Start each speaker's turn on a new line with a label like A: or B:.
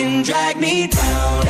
A: can drag me down.